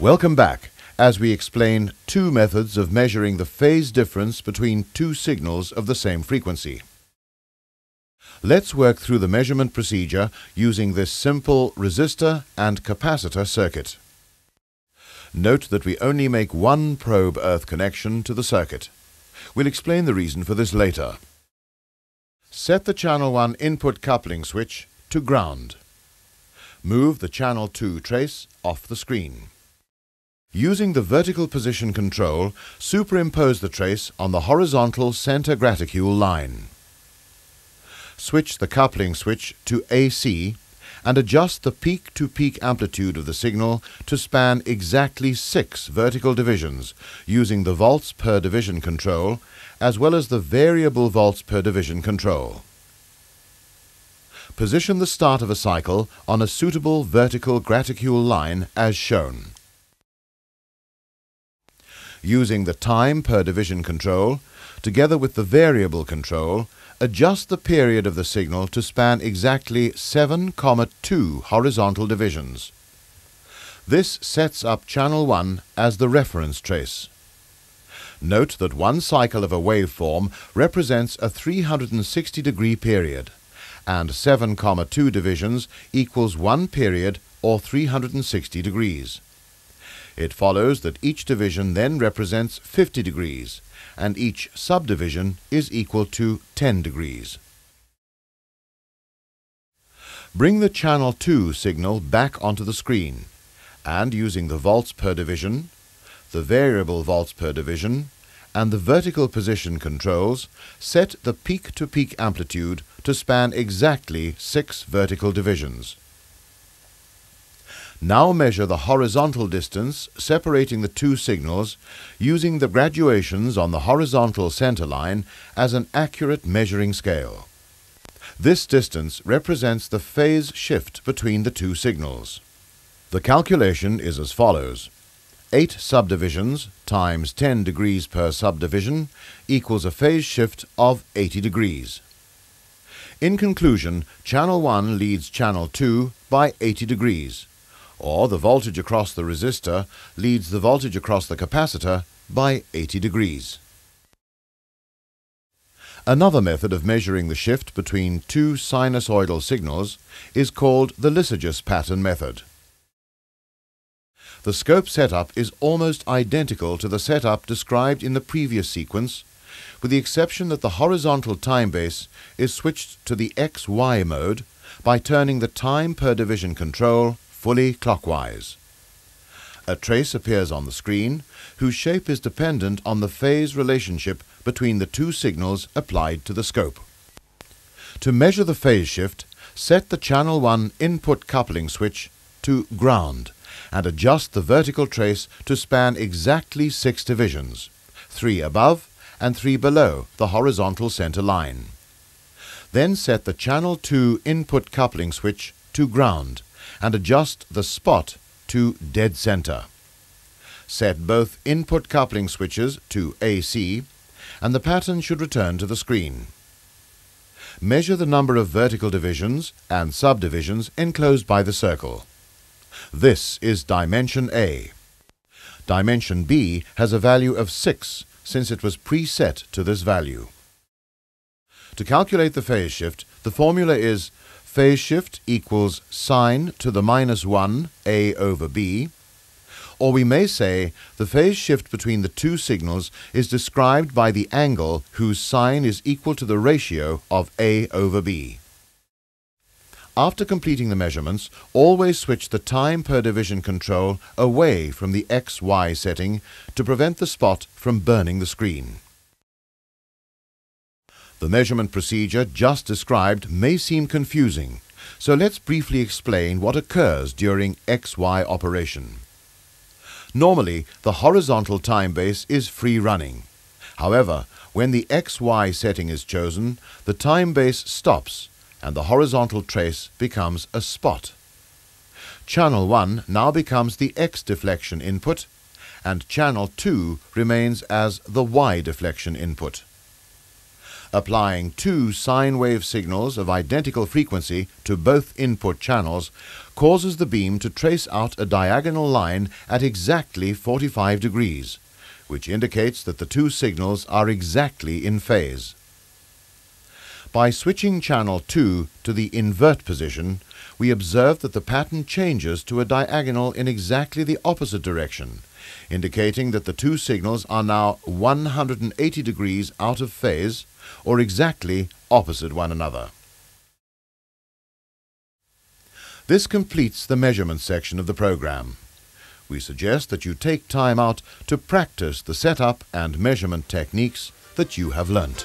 Welcome back as we explain two methods of measuring the phase difference between two signals of the same frequency. Let's work through the measurement procedure using this simple resistor and capacitor circuit. Note that we only make one probe earth connection to the circuit. We'll explain the reason for this later. Set the channel 1 input coupling switch to ground. Move the channel 2 trace off the screen. Using the vertical position control, superimpose the trace on the horizontal center graticule line. Switch the coupling switch to AC and adjust the peak-to-peak -peak amplitude of the signal to span exactly six vertical divisions using the volts per division control as well as the variable volts per division control. Position the start of a cycle on a suitable vertical graticule line as shown. Using the time per division control, together with the variable control, adjust the period of the signal to span exactly 7,2 horizontal divisions. This sets up channel 1 as the reference trace. Note that one cycle of a waveform represents a 360 degree period, and 7,2 divisions equals one period or 360 degrees. It follows that each division then represents 50 degrees, and each subdivision is equal to 10 degrees. Bring the channel 2 signal back onto the screen, and using the volts per division, the variable volts per division, and the vertical position controls, set the peak-to-peak -peak amplitude to span exactly six vertical divisions. Now measure the horizontal distance separating the two signals using the graduations on the horizontal center line as an accurate measuring scale. This distance represents the phase shift between the two signals. The calculation is as follows. 8 subdivisions times 10 degrees per subdivision equals a phase shift of 80 degrees. In conclusion, channel 1 leads channel 2 by 80 degrees or the voltage across the resistor leads the voltage across the capacitor by 80 degrees. Another method of measuring the shift between two sinusoidal signals is called the Lissajous pattern method. The scope setup is almost identical to the setup described in the previous sequence, with the exception that the horizontal time base is switched to the XY mode by turning the time per division control fully clockwise. A trace appears on the screen whose shape is dependent on the phase relationship between the two signals applied to the scope. To measure the phase shift, set the channel 1 input coupling switch to ground and adjust the vertical trace to span exactly six divisions, three above and three below the horizontal center line. Then set the channel 2 input coupling switch to ground and adjust the spot to dead center. Set both input coupling switches to AC and the pattern should return to the screen. Measure the number of vertical divisions and subdivisions enclosed by the circle. This is dimension A. Dimension B has a value of 6 since it was preset to this value. To calculate the phase shift, the formula is phase shift equals sine to the minus 1 a over b, or we may say the phase shift between the two signals is described by the angle whose sine is equal to the ratio of a over b. After completing the measurements, always switch the time per division control away from the XY setting to prevent the spot from burning the screen. The measurement procedure just described may seem confusing, so let's briefly explain what occurs during XY operation. Normally, the horizontal time base is free running. However, when the XY setting is chosen, the time base stops and the horizontal trace becomes a spot. Channel 1 now becomes the X deflection input and channel 2 remains as the Y deflection input. Applying two sine wave signals of identical frequency to both input channels causes the beam to trace out a diagonal line at exactly 45 degrees, which indicates that the two signals are exactly in phase. By switching channel 2 to the invert position, we observe that the pattern changes to a diagonal in exactly the opposite direction, indicating that the two signals are now 180 degrees out of phase or exactly opposite one another. This completes the measurement section of the program. We suggest that you take time out to practice the setup and measurement techniques that you have learnt.